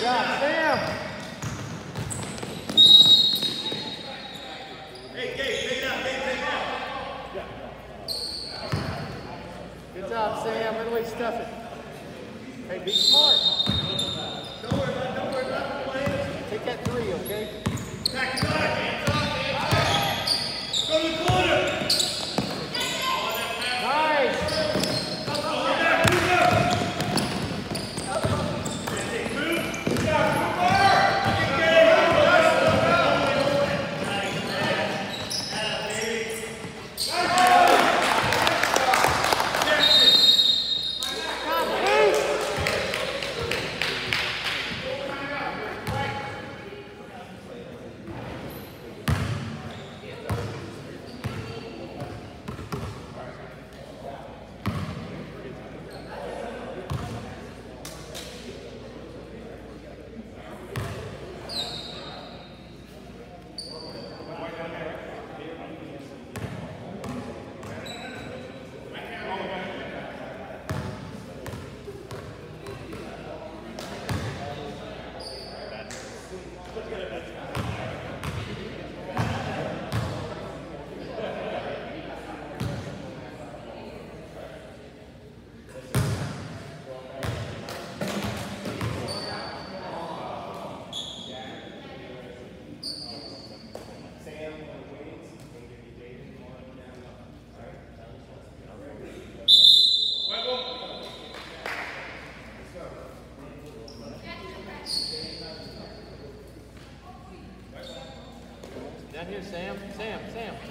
job, Sam. Hey, Gabe, take it out, Gabe, take it out. Good job, Sam. Way to stuff it. here, Sam. Sam, Sam.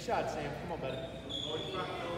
Shot, Sam. Come on, buddy.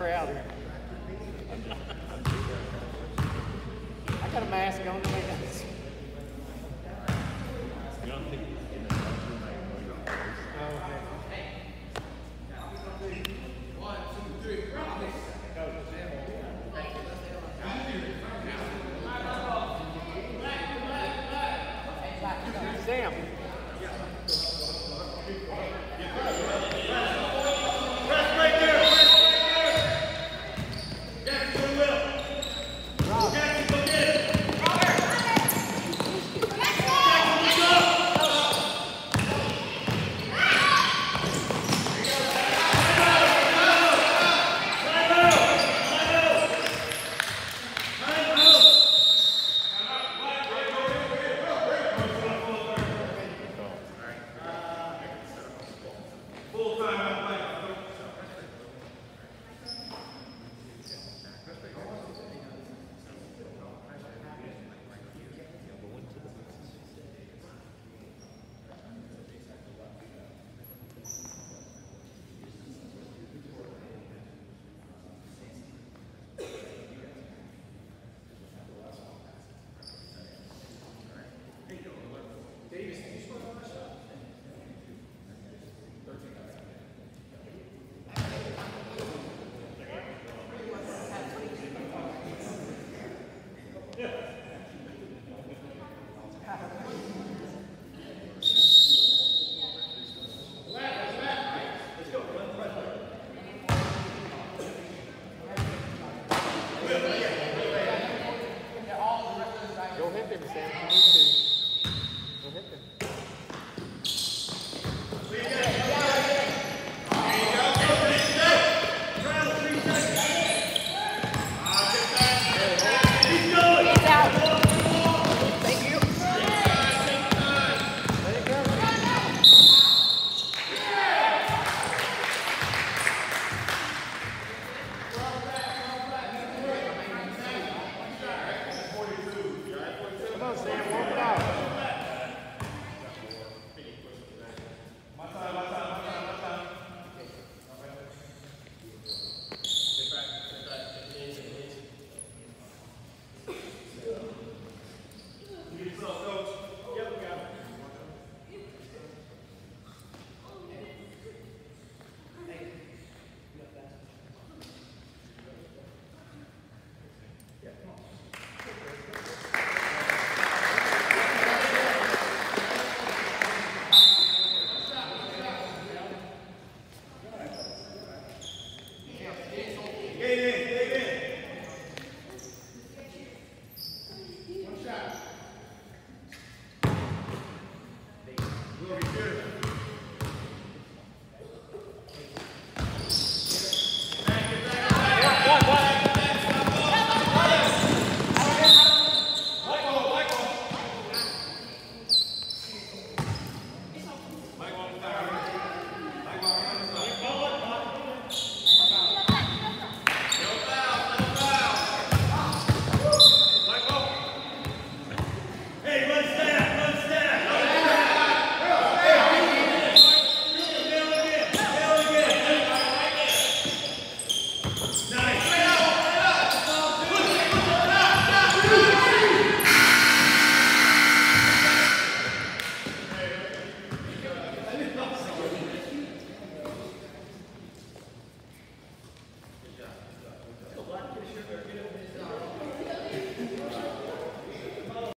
Crowd